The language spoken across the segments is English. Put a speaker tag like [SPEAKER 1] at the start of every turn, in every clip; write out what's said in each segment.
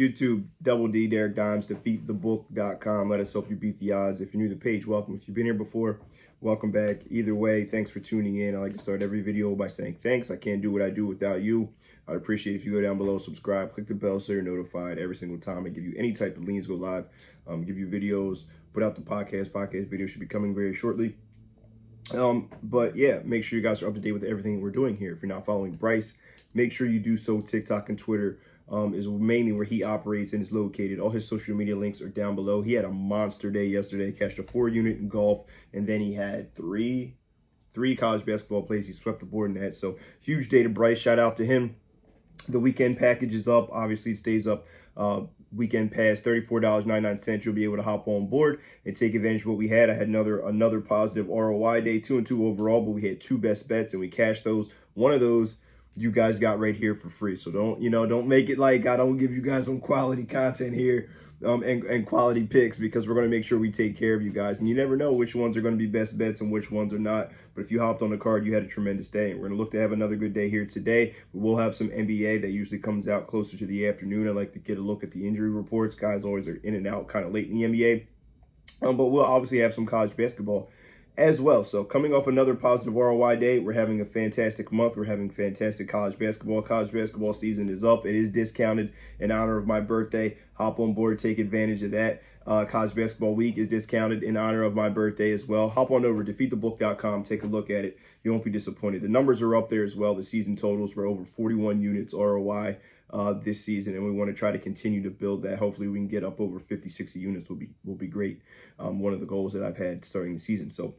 [SPEAKER 1] YouTube, Double D, Derek Dimes, defeatthebook.com. Let us help you beat the odds. If you're new to the page, welcome. If you've been here before, welcome back. Either way, thanks for tuning in. I like to start every video by saying thanks. I can't do what I do without you. I'd appreciate if you go down below, subscribe, click the bell so you're notified every single time I give you any type of leans go live, um, give you videos, put out the podcast. Podcast video should be coming very shortly. Um, but yeah, make sure you guys are up to date with everything we're doing here. If you're not following Bryce, make sure you do so. TikTok and Twitter um, is mainly where he operates and is located. All his social media links are down below. He had a monster day yesterday, cashed a four unit in golf, and then he had three three college basketball plays. He swept the board in that. So huge day to Bryce. Shout out to him. The weekend package is up. Obviously, it stays up. Uh, weekend pass, $34.99. You'll be able to hop on board and take advantage of what we had. I had another another positive ROI day, two and two overall, but we had two best bets and we cashed those. One of those you guys got right here for free. So don't, you know, don't make it like I don't give you guys some quality content here um, and, and quality picks because we're going to make sure we take care of you guys. And you never know which ones are going to be best bets and which ones are not. But if you hopped on the card, you had a tremendous day. And we're going to look to have another good day here today. We will have some NBA that usually comes out closer to the afternoon. I like to get a look at the injury reports. Guys always are in and out kind of late in the NBA. Um, but we'll obviously have some college basketball as well. So coming off another positive ROI day, we're having a fantastic month. We're having fantastic college basketball. College basketball season is up. It is discounted in honor of my birthday. Hop on board, take advantage of that. Uh, college basketball week is discounted in honor of my birthday as well. Hop on over defeatthebook.com, take a look at it. You won't be disappointed. The numbers are up there as well. The season totals were over 41 units ROI uh, this season, and we want to try to continue to build that. Hopefully, we can get up over 50, 60 units. will be will be great. Um, one of the goals that I've had starting the season. So,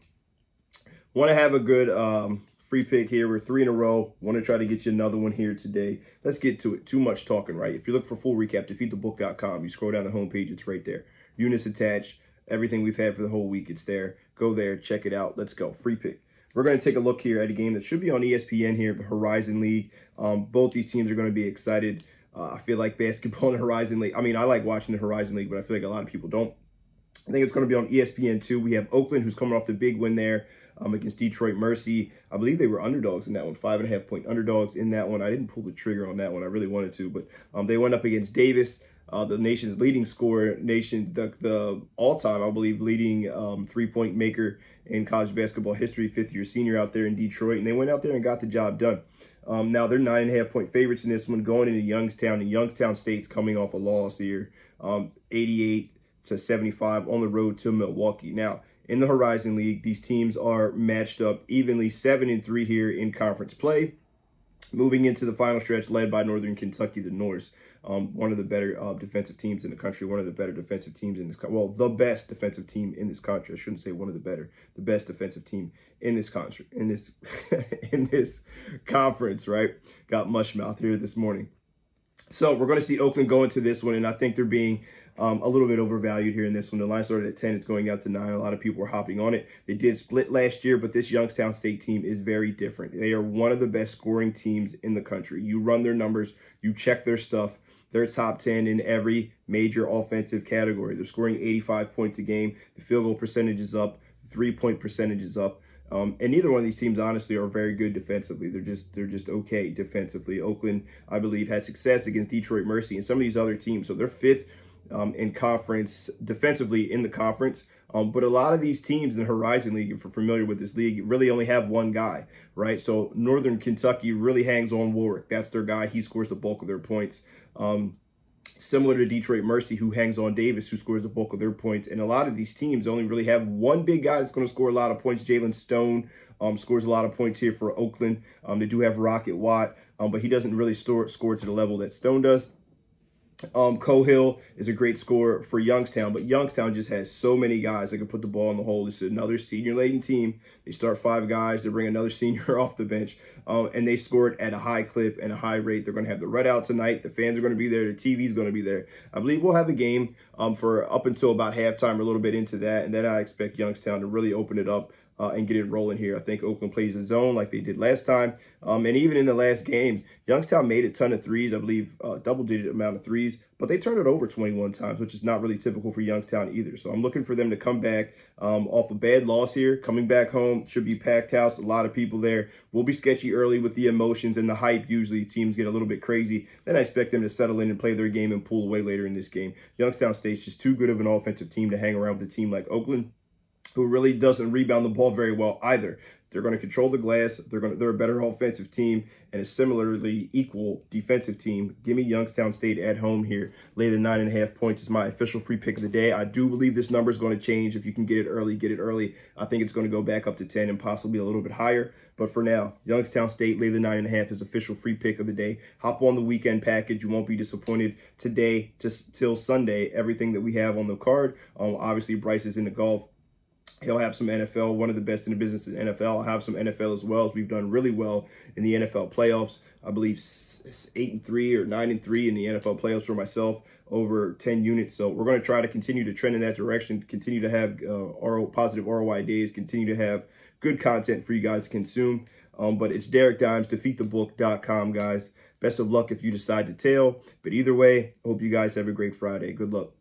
[SPEAKER 1] want to have a good um, free pick here. We're three in a row. Want to try to get you another one here today. Let's get to it. Too much talking, right? If you look for full recap, defeatthebook.com. You scroll down the homepage, it's right there. Units attached. Everything we've had for the whole week, it's there. Go there, check it out. Let's go. Free pick. We're going to take a look here at a game that should be on ESPN here, the Horizon League. Um, both these teams are going to be excited. Uh, I feel like basketball and Horizon League. I mean, I like watching the Horizon League, but I feel like a lot of people don't. I think it's going to be on ESPN too. We have Oakland, who's coming off the big win there um, against Detroit Mercy. I believe they were underdogs in that one, five and a half point underdogs in that one. I didn't pull the trigger on that one. I really wanted to, but um, they went up against Davis uh, the nation's leading scorer, nation the, the all-time, I believe, leading um, three-point maker in college basketball history, fifth-year senior out there in Detroit, and they went out there and got the job done. Um, now they're nine and a half point favorites in this one, going into Youngstown, and Youngstown State's coming off a loss here, um, 88 to 75 on the road to Milwaukee. Now in the Horizon League, these teams are matched up evenly, seven and three here in conference play. Moving into the final stretch, led by Northern Kentucky, the Norse, um, one of the better uh, defensive teams in the country, one of the better defensive teams in this, country. well, the best defensive team in this country. I shouldn't say one of the better, the best defensive team in this country, in this, in this conference, right? Got mush mouth here this morning. So we're going to see Oakland go into this one, and I think they're being um, a little bit overvalued here in this one. The line started at 10. It's going out to 9. A lot of people were hopping on it. They did split last year, but this Youngstown State team is very different. They are one of the best scoring teams in the country. You run their numbers. You check their stuff. They're top 10 in every major offensive category. They're scoring 85 points a game. The field goal percentage is up. Three-point percentage is up. Um, and neither one of these teams, honestly, are very good defensively. They're just they're just okay defensively. Oakland, I believe, had success against Detroit Mercy and some of these other teams. So they're fifth um, in conference defensively in the conference. Um, but a lot of these teams in the Horizon League, if you're familiar with this league, really only have one guy, right? So Northern Kentucky really hangs on Warrick. That's their guy. He scores the bulk of their points. Um, similar to Detroit Mercy, who hangs on Davis, who scores the bulk of their points. And a lot of these teams only really have one big guy that's going to score a lot of points. Jalen Stone um, scores a lot of points here for Oakland. Um, they do have Rocket Watt, um, but he doesn't really store, score to the level that Stone does. Um, Cohill is a great scorer for Youngstown, but Youngstown just has so many guys that can put the ball in the hole. This is another senior-laden team. They start five guys. They bring another senior off the bench, um, and they scored at a high clip and a high rate. They're going to have the red out tonight. The fans are going to be there. The TV is going to be there. I believe we'll have a game um, for up until about halftime or a little bit into that, and then I expect Youngstown to really open it up uh, and get it rolling here. I think Oakland plays a zone like they did last time. Um, and even in the last game, Youngstown made a ton of threes, I believe uh, double digit amount of threes, but they turned it over 21 times, which is not really typical for Youngstown either. So I'm looking for them to come back um, off a bad loss here. Coming back home, should be packed house, a lot of people there. Will be sketchy early with the emotions and the hype. Usually teams get a little bit crazy. Then I expect them to settle in and play their game and pull away later in this game. Youngstown State's just too good of an offensive team to hang around with a team like Oakland who really doesn't rebound the ball very well either. They're going to control the glass. They're going to, they're a better offensive team and a similarly equal defensive team. Give me Youngstown State at home here. Lay the nine and a half points is my official free pick of the day. I do believe this number is going to change. If you can get it early, get it early. I think it's going to go back up to 10 and possibly a little bit higher. But for now, Youngstown State, lay the nine and a half is official free pick of the day. Hop on the weekend package. You won't be disappointed today to, till Sunday. Everything that we have on the card. Um, obviously, Bryce is in the golf He'll have some NFL, one of the best in the business in NFL. I'll have some NFL as well as we've done really well in the NFL playoffs. I believe eight and three or nine and three in the NFL playoffs for myself over 10 units. So we're going to try to continue to trend in that direction, continue to have uh, positive ROI days, continue to have good content for you guys to consume. Um, but it's Derek Dimes, defeatthebook.com, guys. Best of luck if you decide to tail. But either way, hope you guys have a great Friday. Good luck.